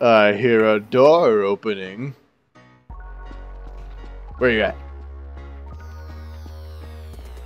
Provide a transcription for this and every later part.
I hear a door opening. Where you at?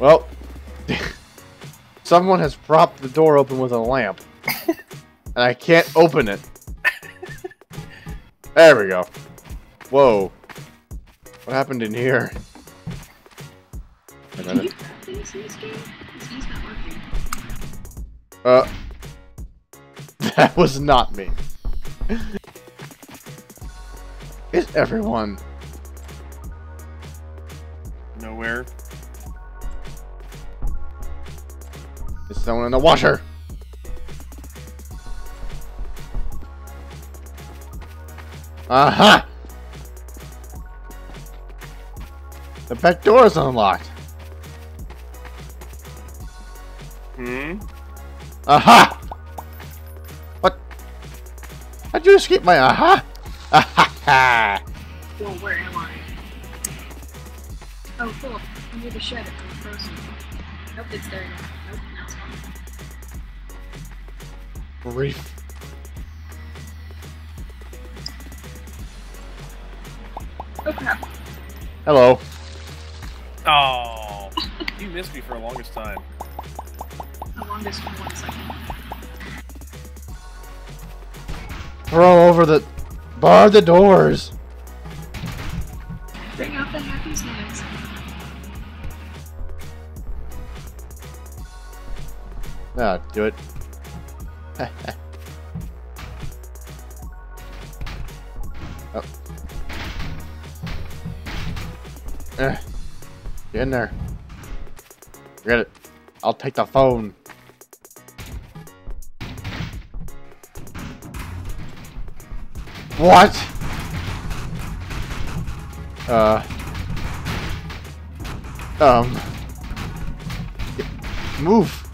Well, someone has propped the door open with a lamp. and I can't open it. There we go. Whoa. What happened in here? Wait a Can minute. you grab things in this game? This game's not working. Uh, that was not me. Is everyone? Nowhere. Is someone in the washer? Aha! The back door is unlocked. Hmm? Aha! What? How'd you escape my aha? Aha! Well, where am I? Oh, cool. I'm near the shed. I'm frozen. Nope, it's there now. Nope, now it's gone. Grief. Oh crap. Hello. Oh, you missed me for the longest time. The longest for one second. Throw over the... Bar the doors. Bring out the happy snacks. Ah, do it. oh. Eh. Get in there. Get it. I'll take the phone. What? Uh. Um. Move.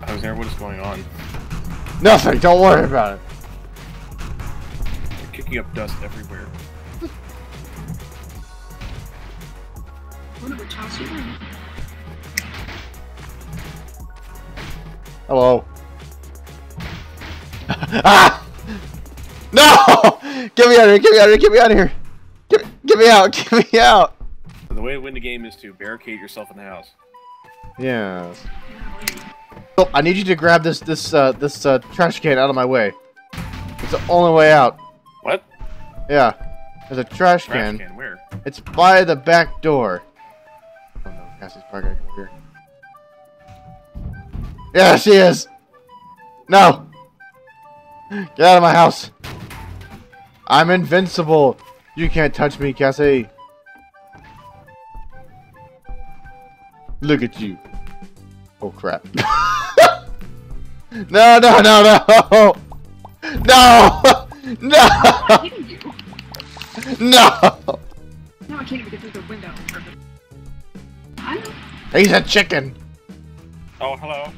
I was there. What is going on? Nothing. Don't worry about it. You're kicking up dust everywhere. Wonder which house you're in. Hello. ah! No! Get me out of here! Get me out of here! Get me out of here! Get, get me out! Get me out! The way to win the game is to barricade yourself in the house. Yes. Oh, I need you to grab this this uh, this uh, trash can out of my way. It's the only way out. What? Yeah. There's a trash, Trash can. can. Where? It's by the back door. Oh no, Cassie's probably gonna come over here. Yeah, she is. No. Get out of my house. I'm invincible. You can't touch me, Cassie. Look at you. Oh crap. no, no, no, no. No. No. I'm. No. I can't even get through the window. I know. He's a chicken. Oh, hello.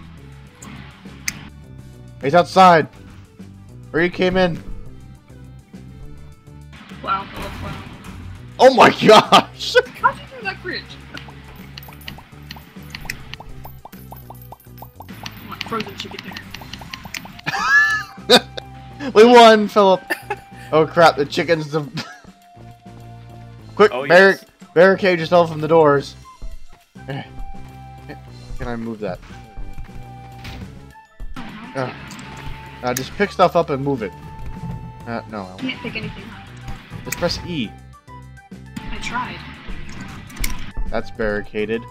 He's outside. Where you came in. Wow, wow, wow. Oh my gosh! How'd you do that bridge? Come on, frozen chicken dinner. we won, Philip. Oh crap! The chickens. The... Quick, Oh, barri- yes. barricade yourself from the doors. Eh. Can I move that? No. Uh, uh, just pick stuff up and move it. Uh, no, I won't. Can't pick anything up. just press E. I tried. That's barricaded.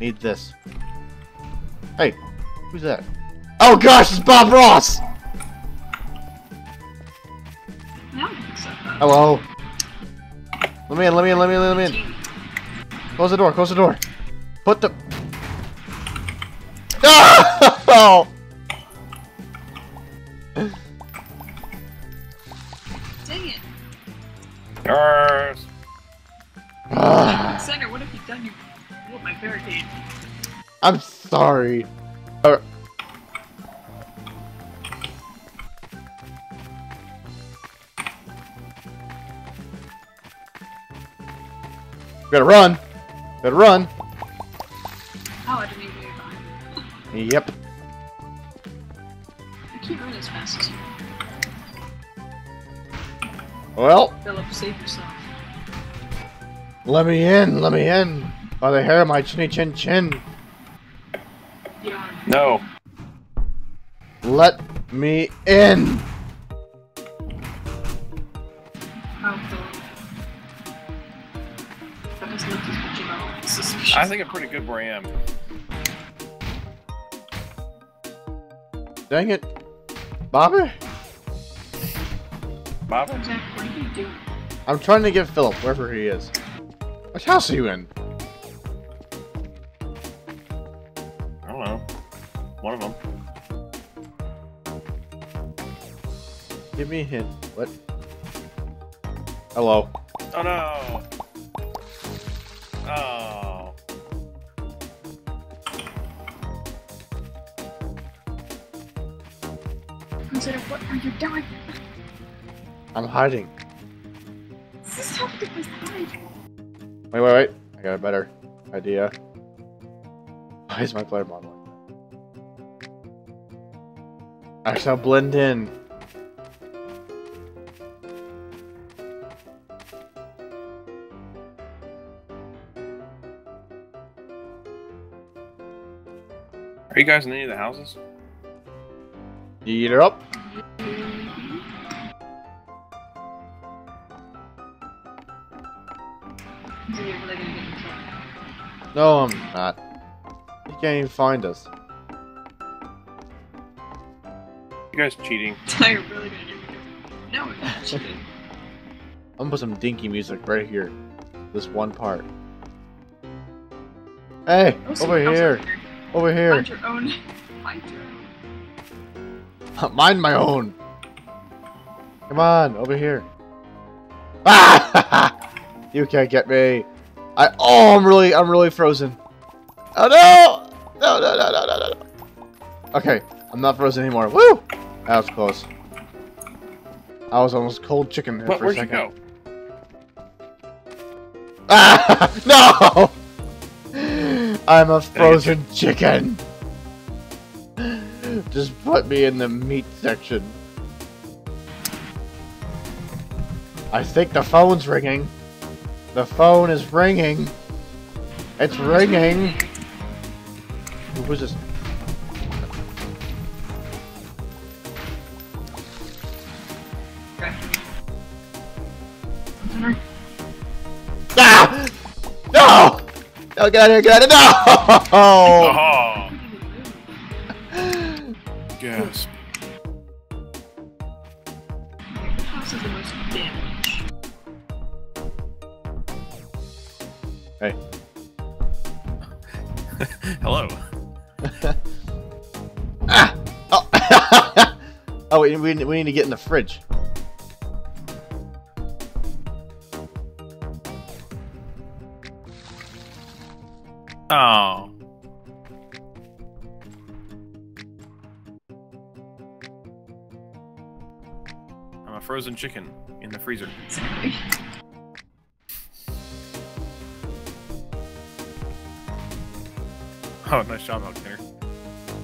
Need this. Hey, who's that? Oh gosh, it's Bob Ross! Now I can set up. Hello. Let me in, let me in, let me in, let me in. Close the door, close the door. Put the... No! Yes. Center, what have you done? You blew my barricade. I'm sorry. Uh, Gotta run. Gotta run. Oh, I didn't even get behind you. Yep. I can't run as fast as you. Well, Philip, save yourself. let me in, let me in. By the hair of my chinny chin chin. Yeah. No. Let me in. Philip. That doesn't look as much at all. Suspicious. I think I'm pretty good where I am. Dang it. Bobby? Bob? Zach, what are you doing? I'm trying to get Philip, wherever he is. Which house are you in? I don't know. One of them. Give me a hint. What? Hello. Oh no! Oh. Consider what are you doing? I'm hiding. This is was hide. Wait, wait, wait. I got a better idea. Why is my player model like that? I shall blend in. Are you guys in any of the houses? Eat her up. No, I'm not. You can't even find us. You guys cheating? You're really gonna get in. No, I'm not cheating. I'm gonna put some dinky music right here. This one part. Hey, Oh, so- over here, over here. Find your own. Find your own. Mind my own. Come on, over here. Ah! you can't get me. I oh, I'm really, I'm really frozen. Oh no! No, no, no, no, no, no, no. Okay, I'm not frozen anymore. Woo! That was close. I was almost cold chicken there What, for a where'd you second. go? Ah! No! I'm a frozen chicken. Just put me in the meat section. I think the phone's ringing. The phone is ringing. It's ringing. Who was this? Ah! No! No, get out of here, get out of here! No! Hey. Hello. Ah! Oh! oh, we, we, we need to get in the fridge. Oh. I'm a frozen chicken in the freezer. Sorry. Oh, nice job, Alexander.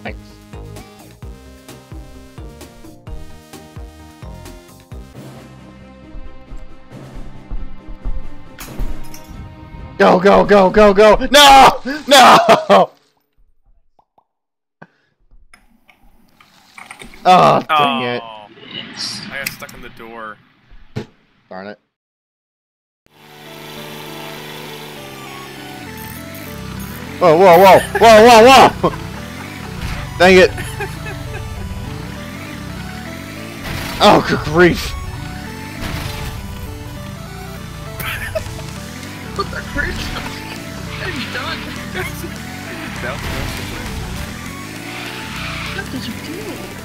Thanks. Go, go, go, go, go! No! No! Oh, dang it. Oh, Yes. I got stuck in the door. Darn it. Whoa, whoa, whoa! Whoa, whoa, whoa! Dang it. Oh, good grief. What the frick? What have you done? What did you do?